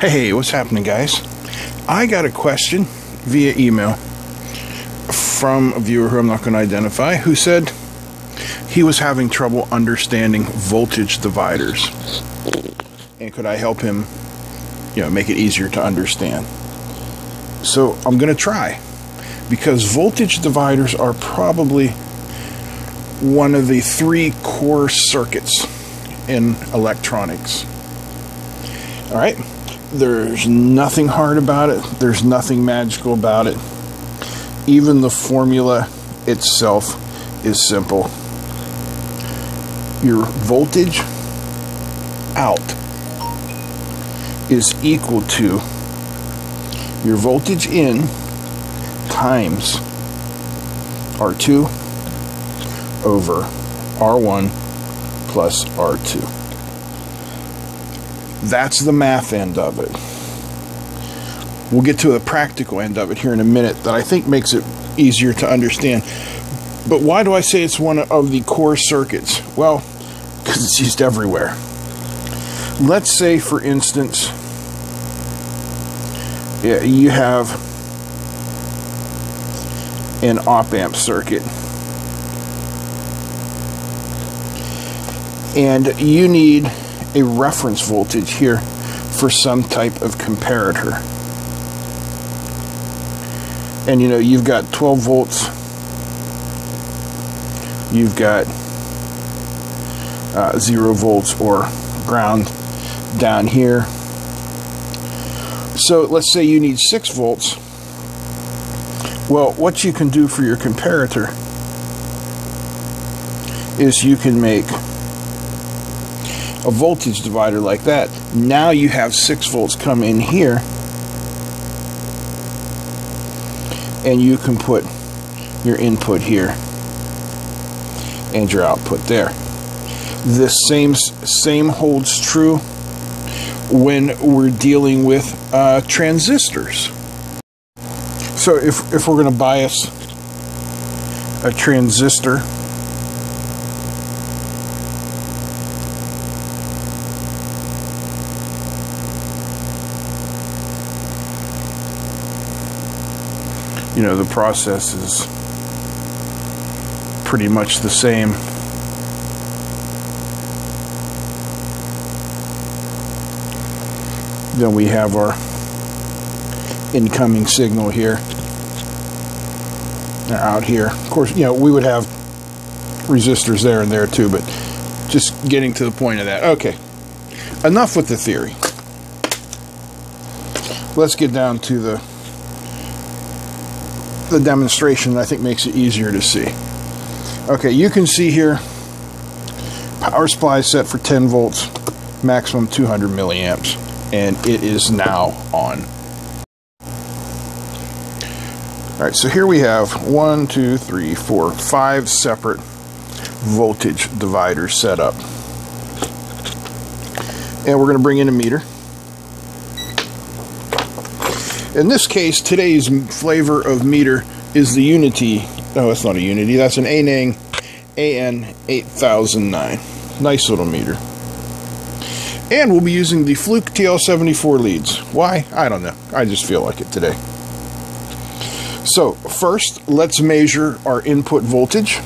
Hey, what's happening, guys? I got a question via email from a viewer who I'm not going to identify who said he was having trouble understanding voltage dividers. And could I help him, you know, make it easier to understand? So I'm going to try because voltage dividers are probably one of the three core circuits in electronics. All right, there's nothing hard about it, there's nothing magical about it. Even the formula itself is simple. Your voltage out is equal to your voltage in times R2 over R1 plus R2. That's the math end of it. We'll get to the practical end of it here in a minute that I think makes it easier to understand. But why do I say it's one of the core circuits? Well, because it's used everywhere. Let's say, for instance, you have an op amp circuit. And you need a reference voltage here for some type of comparator. And you know, you've got 12 volts, you've got uh, 0 volts or ground down here. So let's say you need 6 volts. Well, what you can do for your comparator is you can make a voltage divider like that. Now you have 6 volts come in here and you can put your input here and your output there. This same same holds true when we're dealing with uh, transistors. So if, if we're going to bias a transistor you know, the process is pretty much the same. Then we have our incoming signal here, out here. Of course, you know, we would have resistors there and there too, but just getting to the point of that. Okay, enough with the theory. Let's get down to the the demonstration I think makes it easier to see. Okay, you can see here power supply set for 10 volts, maximum 200 milliamps, and it is now on. All right, so here we have one, two, three, four, five separate voltage dividers set up. And we're going to bring in a meter. In this case, today's flavor of meter is the UNI-T. No, that's not a UNI-T. That's an Aneng AN8009. Nice little meter. And we'll be using the Fluke TL74 leads. Why? I don't know. I just feel like it today. So, first, let's measure our input voltage.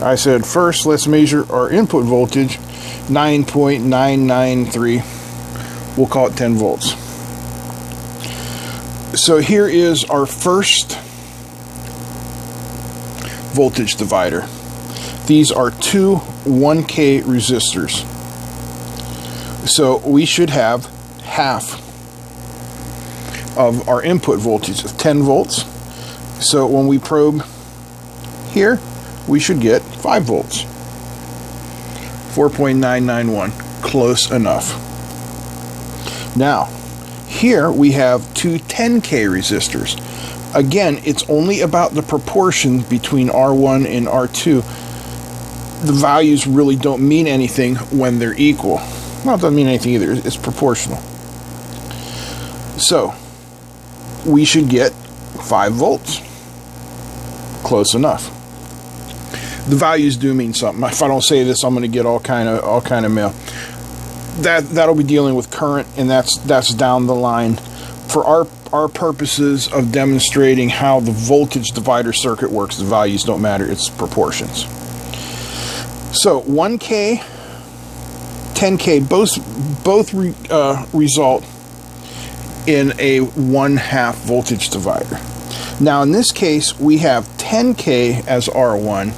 I said first, let's measure our input voltage 9.993. We'll call it 10 volts. So here is our first voltage divider. These are two 1K resistors. So we should have half of our input voltage of 10 volts. So when we probe here, we should get 5 volts. 4.991. Close enough. Now, here we have two 10K resistors. Again, it's only about the proportion between R1 and R2. The values really don't mean anything when they're equal. Well, it doesn't mean anything either. It's proportional. So, we should get 5 volts. Close enough. The values do mean something. If I don't say this, I'm going to get all kind of all kind of mail. That that'll be dealing with current, and that's that's down the line. For our our purposes of demonstrating how the voltage divider circuit works, the values don't matter. It's proportions. So 1K, 10K, both both re, uh, result in a one half voltage divider. Now in this case, we have 10K as R1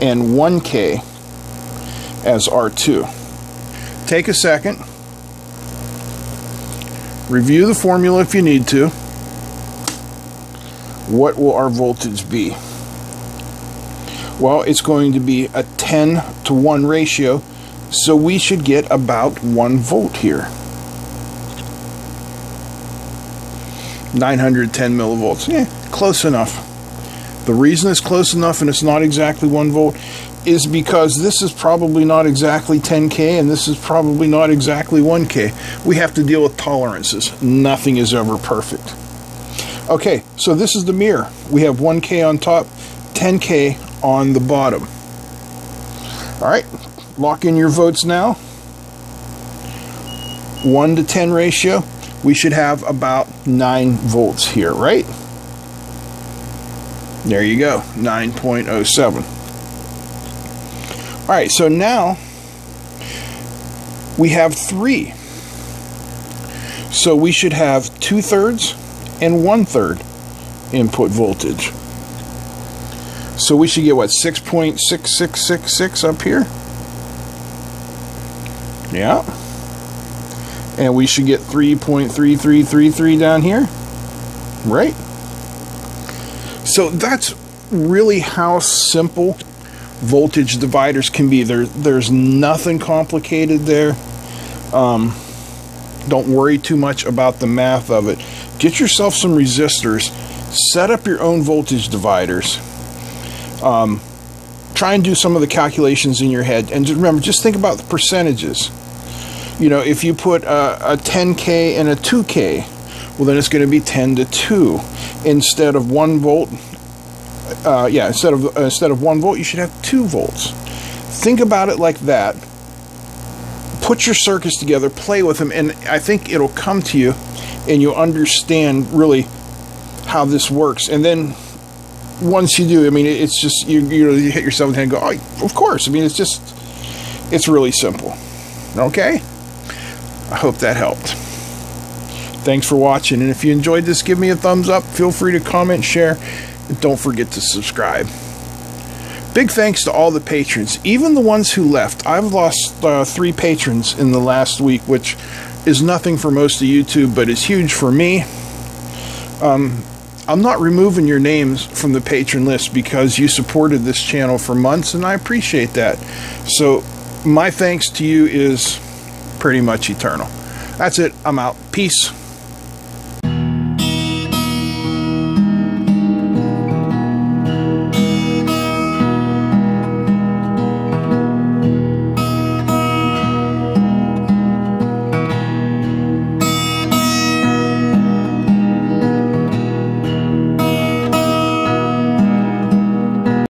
and 1K as R2. Take a second, review the formula if you need to. What will our voltage be? Well, it's going to be a 10 to 1 ratio, so we should get about 1 volt here. 910 millivolts. Yeah, close enough. The reason it's close enough and it's not exactly 1 volt is because this is probably not exactly 10K and this is probably not exactly 1K. We have to deal with tolerances. Nothing is ever perfect. Okay, so this is the mirror. We have 1K on top, 10K on the bottom. All right, lock in your votes now. 1 to 10 ratio we should have about 9 volts here, right? There you go, 9.07. All right, so now we have three. So we should have two thirds and one third input voltage. So we should get what 6.6666 up here? Yeah and we should get 3.3333 down here right so that's really how simple voltage dividers can be. There there's nothing complicated there. Um, don't worry too much about the math of it. Get yourself some resistors set up your own voltage dividers um, try and do some of the calculations in your head. And remember just think about the percentages. You know, if you put a, a 10K and a 2K, well, then it's going to be 10 to 2 instead of 1 volt. Uh, yeah, instead of uh, instead of 1 volt, you should have 2 volts. Think about it like that. Put your circuits together, play with them, and I think it'll come to you and you'll understand really how this works. And then once you do, I mean, it's just, you, you hit yourself in the head and go, oh, of course. I mean, it's just, it's really simple. Okay? I hope that helped. Thanks for watching, and if you enjoyed this, give me a thumbs up. Feel free to comment, share, don't forget to subscribe. Big thanks to all the patrons, even the ones who left. I've lost uh, three patrons in the last week, which is nothing for most of YouTube, but is huge for me. Um, I'm not removing your names from the patron list because you supported this channel for months, and I appreciate that. So, my thanks to you is pretty much eternal. That's it. I'm out. Peace.